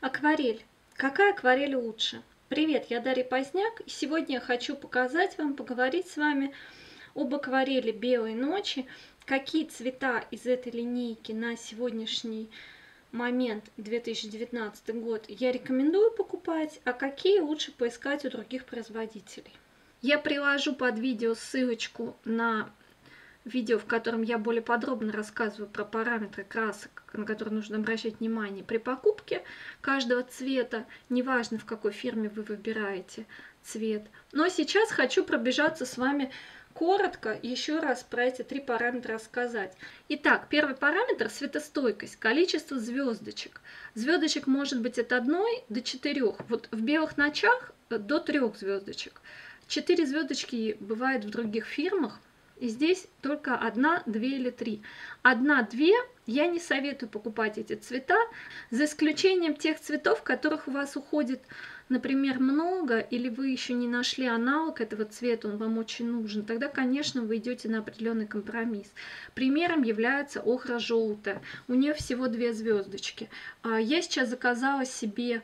Акварель. Какая акварель лучше? Привет, я Дарья Поздняк, и сегодня я хочу показать вам, поговорить с вами об акварели «Белой ночи», какие цвета из этой линейки на сегодняшний момент 2019 год я рекомендую покупать, а какие лучше поискать у других производителей. Я приложу под видео ссылочку на видео, в котором я более подробно рассказываю про параметры красок, на которые нужно обращать внимание при покупке каждого цвета, неважно в какой фирме вы выбираете цвет. Но сейчас хочу пробежаться с вами коротко еще раз про эти три параметра рассказать. Итак, первый параметр – светостойкость, количество звездочек. Звездочек может быть от одной до четырех. Вот в белых ночах до трех звездочек. Четыре звездочки бывают в других фирмах, и здесь только одна, две или три. Одна-две я не советую покупать эти цвета, за исключением тех цветов, которых у вас уходит, например, много, или вы еще не нашли аналог этого цвета, он вам очень нужен, тогда, конечно, вы идете на определенный компромисс. Примером является охра желтая. У нее всего две звездочки. А я сейчас заказала себе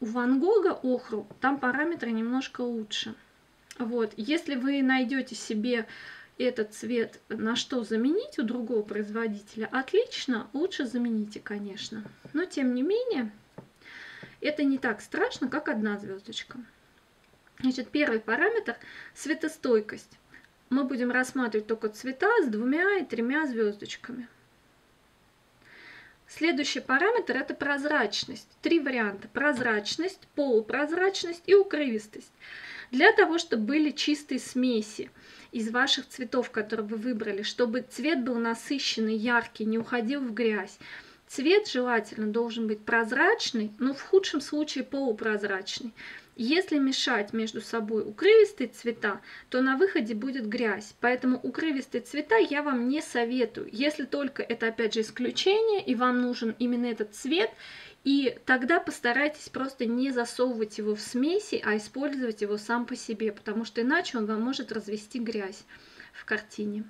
у Ван Гога охру, там параметры немножко лучше. Вот, если вы найдете себе этот цвет на что заменить у другого производителя, отлично, лучше замените, конечно. Но тем не менее, это не так страшно, как одна звездочка. Значит, первый параметр – светостойкость. Мы будем рассматривать только цвета с двумя и тремя звездочками. Следующий параметр – это прозрачность. Три варианта – прозрачность, полупрозрачность и укрывистость. Для того, чтобы были чистые смеси из ваших цветов, которые вы выбрали, чтобы цвет был насыщенный, яркий, не уходил в грязь. Цвет желательно должен быть прозрачный, но в худшем случае полупрозрачный. Если мешать между собой укрывистые цвета, то на выходе будет грязь. Поэтому укрывистые цвета я вам не советую. Если только это опять же исключение, и вам нужен именно этот цвет, и тогда постарайтесь просто не засовывать его в смеси, а использовать его сам по себе, потому что иначе он вам может развести грязь в картине.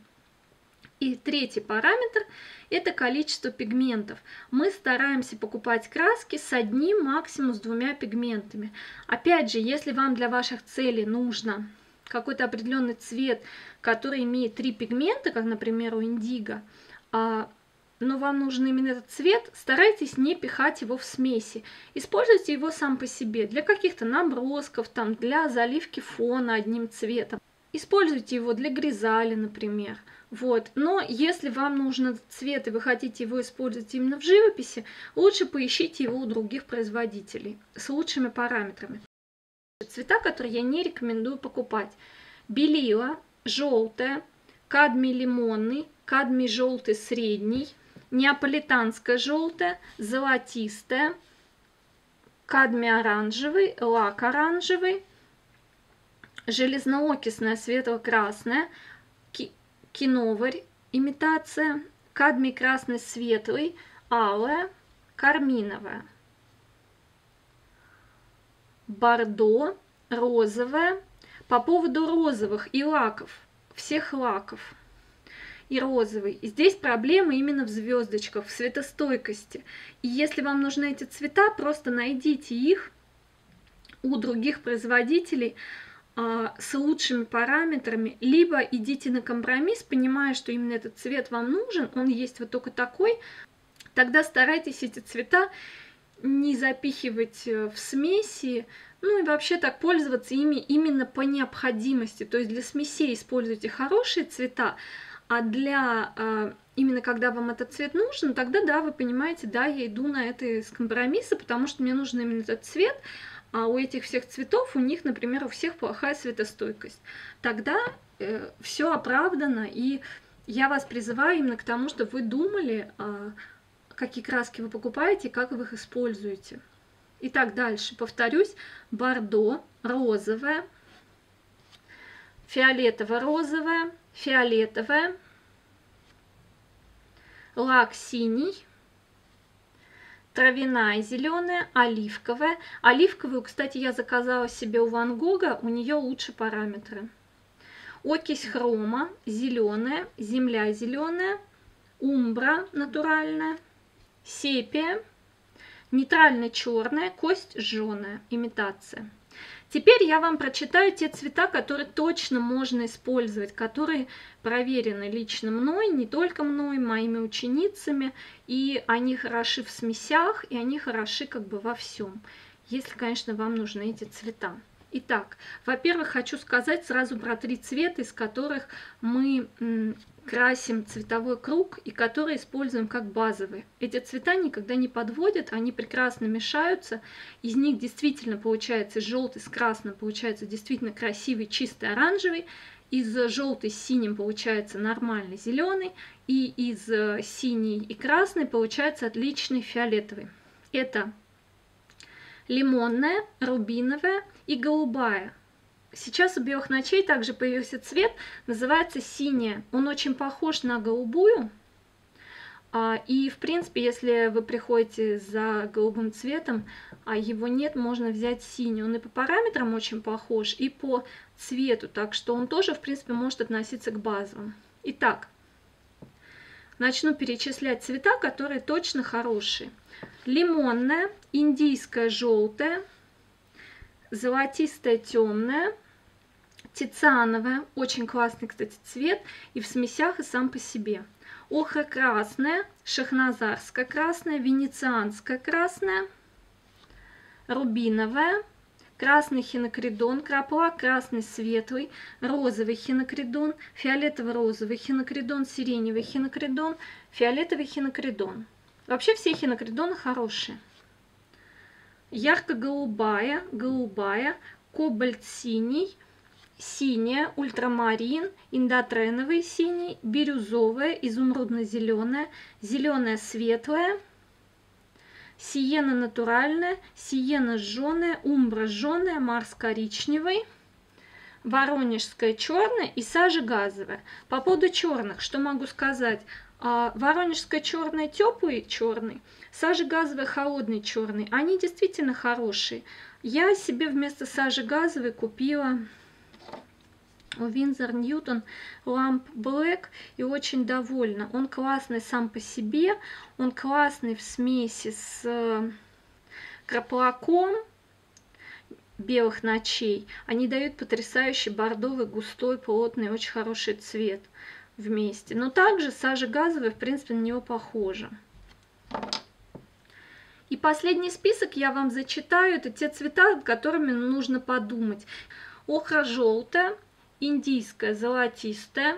И третий параметр – это количество пигментов. Мы стараемся покупать краски с одним, максимум с двумя пигментами. Опять же, если вам для ваших целей нужно какой-то определенный цвет, который имеет три пигмента, как, например, у индиго, а но вам нужен именно этот цвет, старайтесь не пихать его в смеси. Используйте его сам по себе для каких-то набросков, там, для заливки фона одним цветом. Используйте его для гризали, например. Вот. Но если вам нужен этот цвет и вы хотите его использовать именно в живописи, лучше поищите его у других производителей с лучшими параметрами. Цвета, которые я не рекомендую покупать. Белила, желтая, кадмий лимонный, кадмий желтый средний, неаполитанская желтая, золотистая, кадмий оранжевый, лак оранжевый, железноокисная светло-красная, киноварь имитация, кадмий красный светлый, алая, карминовая, бордо, розовая. По поводу розовых и лаков, всех лаков – и розовый. И здесь проблема именно в звездочках, в светостойкости. И если вам нужны эти цвета, просто найдите их у других производителей а, с лучшими параметрами, либо идите на компромисс, понимая, что именно этот цвет вам нужен, он есть вот только такой, тогда старайтесь эти цвета не запихивать э, в смеси, ну и вообще так пользоваться ими именно по необходимости. То есть для смесей используйте хорошие цвета, а для э, именно когда вам этот цвет нужен, тогда да, вы понимаете, да, я иду на это из компромисса, потому что мне нужен именно этот цвет, а у этих всех цветов, у них, например, у всех плохая светостойкость. Тогда э, все оправдано, и я вас призываю именно к тому, чтобы вы думали, э, какие краски вы покупаете, как вы их используете. Итак, дальше, повторюсь, бордо, розовое, фиолетово-розовое, фиолетовая, лак синий, травяная зеленая, оливковая. Оливковую, кстати, я заказала себе у Ван Гога, у нее лучше параметры. Окись хрома, зеленая, земля зеленая, умбра натуральная, сепия, нейтральный черная, кость жженая, имитация. Теперь я вам прочитаю те цвета, которые точно можно использовать, которые проверены лично мной, не только мной, моими ученицами, и они хороши в смесях, и они хороши как бы во всем, если, конечно, вам нужны эти цвета. Итак, во-первых, хочу сказать сразу про три цвета, из которых мы красим цветовой круг и которые используем как базовые. Эти цвета никогда не подводят, они прекрасно мешаются. Из них действительно получается желтый с красным, получается действительно красивый чистый оранжевый. Из желтый с синим получается нормальный зеленый. И из э, синий и красный получается отличный фиолетовый. Это лимонная, рубиновая и голубая. Сейчас у белых ночей также появился цвет, называется синяя. Он очень похож на голубую. А, и, в принципе, если вы приходите за голубым цветом, а его нет, можно взять синий. Он и по параметрам очень похож, и по цвету, так что он тоже, в принципе, может относиться к базовым. Итак, начну перечислять цвета, которые точно хорошие. Лимонная, индийская желтая, золотистая темная, тициановая, очень классный, кстати, цвет, и в смесях, и сам по себе. Охра красная, шахназарская красная, венецианская красная, рубиновая, красный хинокридон, крапла красный светлый, розовый хинокридон, фиолетово-розовый хинокридон, сиреневый хинокридон, фиолетовый хинокридон. Вообще все хинокридоны хорошие. Ярко-голубая, голубая, кобальт-синий, синяя, ультрамарин, индотреновый синий, бирюзовая, изумрудно-зеленая, зеленая светлая, сиена натуральная, сиена жженая, умбра жженая, марс коричневый, воронежская черная и сажа газовая. По поводу черных, что могу сказать? А воронежская черная теплый черный, сажа газовая холодный черный. Они действительно хорошие. Я себе вместо сажи газовой купила у Винзор Ньютон ламп Black и очень довольна. Он классный сам по себе, он классный в смеси с э, краплаком белых ночей. Они дают потрясающий бордовый, густой, плотный, очень хороший цвет вместе. Но также сажа газовая, в принципе, на него похожа. И последний список я вам зачитаю. Это те цвета, над которыми нужно подумать. Охра желтая, индийская золотистая,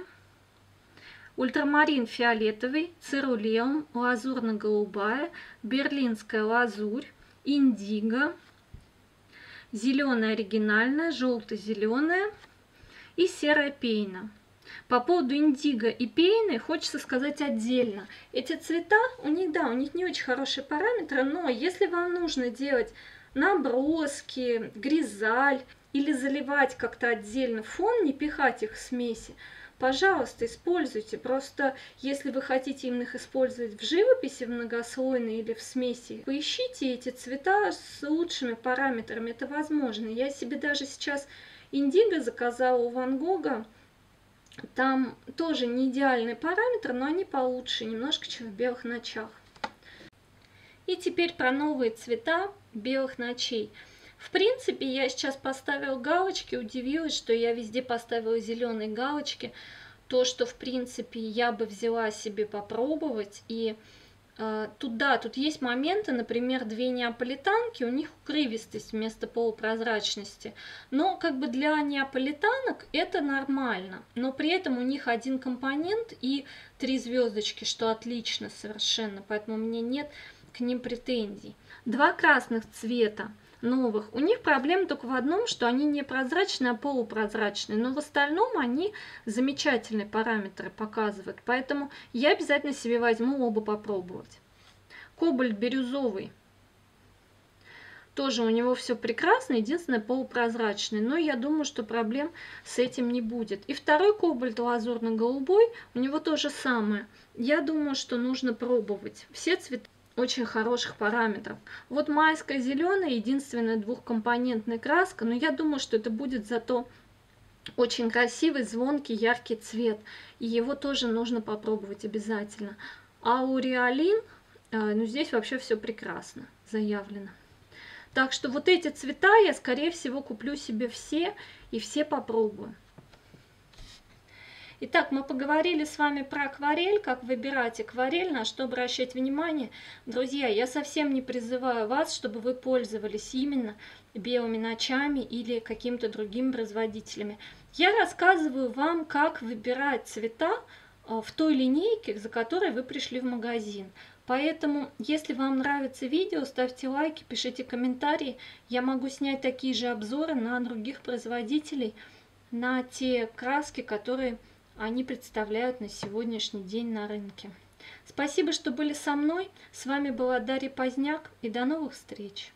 ультрамарин фиолетовый, цирулеум, лазурно-голубая, берлинская лазурь, индиго, зеленая оригинальная, желто-зеленая и серая пейна. По поводу индиго и пейны хочется сказать отдельно. Эти цвета, у них, да, у них не очень хорошие параметры, но если вам нужно делать наброски, гризаль или заливать как-то отдельно фон, не пихать их в смеси, пожалуйста, используйте. Просто если вы хотите именно их использовать в живописи, в многослойной или в смеси, поищите эти цвета с лучшими параметрами, это возможно. Я себе даже сейчас индиго заказала у Ван Гога, там тоже не идеальные параметры, но они получше немножко, чем в белых ночах. И теперь про новые цвета белых ночей. В принципе, я сейчас поставила галочки, удивилась, что я везде поставила зеленые галочки. То, что, в принципе, я бы взяла себе попробовать и а, тут да, тут есть моменты, например, две неаполитанки, у них укрывистость вместо полупрозрачности. Но как бы для неаполитанок это нормально. Но при этом у них один компонент и три звездочки, что отлично совершенно. Поэтому у меня нет к ним претензий. Два красных цвета новых. У них проблема только в одном, что они не прозрачные, а полупрозрачные. Но в остальном они замечательные параметры показывают. Поэтому я обязательно себе возьму оба попробовать. Кобальт бирюзовый. Тоже у него все прекрасно, единственное полупрозрачный. Но я думаю, что проблем с этим не будет. И второй кобальт лазурно-голубой, у него то же самое. Я думаю, что нужно пробовать. Все цвета очень хороших параметров. Вот майская зеленая, единственная двухкомпонентная краска, но я думаю, что это будет зато очень красивый, звонкий, яркий цвет. И его тоже нужно попробовать обязательно. Ауреолин, э, ну здесь вообще все прекрасно. заявлено. Так что вот эти цвета я, скорее всего, куплю себе все и все попробую. Итак, мы поговорили с вами про акварель, как выбирать акварель, на что обращать внимание. Друзья, я совсем не призываю вас, чтобы вы пользовались именно белыми ночами или каким-то другим производителями. Я рассказываю вам, как выбирать цвета а, в той линейке, за которой вы пришли в магазин. Поэтому, если вам нравится видео, ставьте лайки, пишите комментарии. Я могу снять такие же обзоры на других производителей, на те краски, которые они представляют на сегодняшний день на рынке. Спасибо, что были со мной. С вами была Дарья Поздняк и до новых встреч.